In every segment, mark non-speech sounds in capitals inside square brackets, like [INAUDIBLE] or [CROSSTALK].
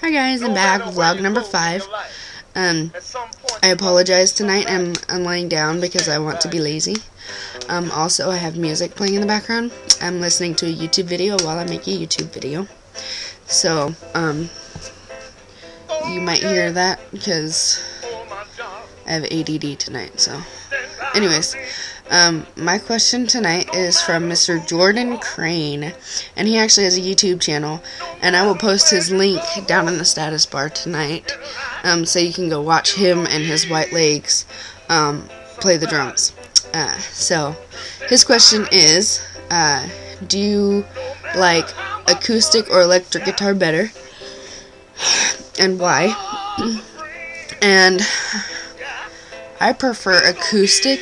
Hi guys, I'm back, vlog number 5. Um, I apologize tonight, I'm, I'm laying down because I want to be lazy. Um, also, I have music playing in the background. I'm listening to a YouTube video while I make a YouTube video. So, um, you might hear that because I have ADD tonight, so. Anyways, um, my question tonight is from Mr. Jordan Crane, and he actually has a YouTube channel, and I will post his link down in the status bar tonight, um, so you can go watch him and his white legs um, play the drums. Uh, so, his question is, uh, do you like acoustic or electric guitar better, and why? and I prefer acoustic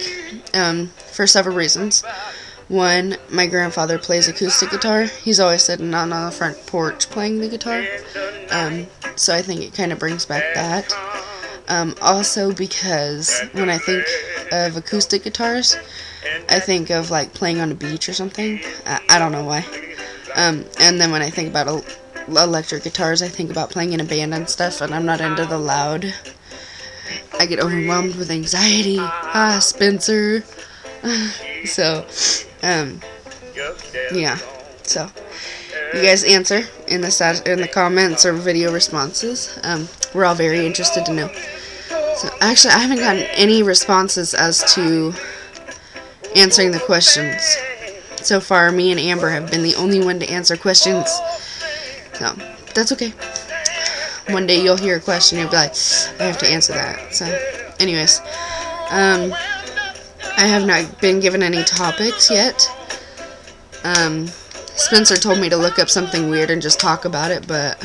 um, for several reasons. One, my grandfather plays acoustic guitar. He's always sitting on the front porch playing the guitar. Um, so I think it kind of brings back that. Um, also because when I think of acoustic guitars, I think of like playing on a beach or something. I, I don't know why. Um, and then when I think about electric guitars, I think about playing in a band and stuff, and I'm not into the loud. I get overwhelmed with anxiety. Ah, Spencer. [LAUGHS] so, um, yeah. So, you guys answer in the in the comments or video responses. Um, we're all very interested to know. So, actually, I haven't gotten any responses as to answering the questions. So far, me and Amber have been the only one to answer questions. So, that's okay. One day you'll hear a question, you'll be like, I have to answer that. So, anyways, um, I have not been given any topics yet. Um, Spencer told me to look up something weird and just talk about it, but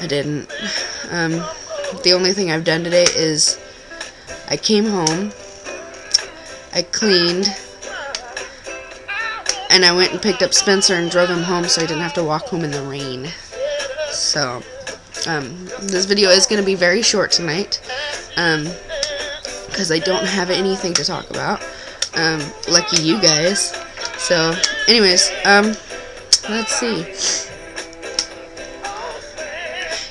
I didn't. Um, the only thing I've done today is I came home, I cleaned, and I went and picked up Spencer and drove him home so I didn't have to walk home in the rain. So, um, this video is going to be very short tonight. Um, because I don't have anything to talk about. Um, lucky you guys. So, anyways, um, let's see.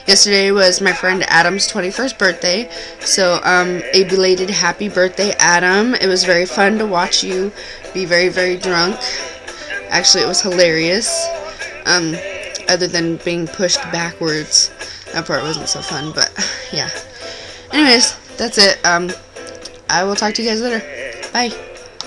Yesterday was my friend Adam's 21st birthday, so, um, a belated happy birthday, Adam. It was very fun to watch you be very, very drunk. Actually, it was hilarious. Um, other than being pushed backwards. That part wasn't so fun, but, [SIGHS] yeah. Anyways, that's it. Um, I will talk to you guys later. Bye.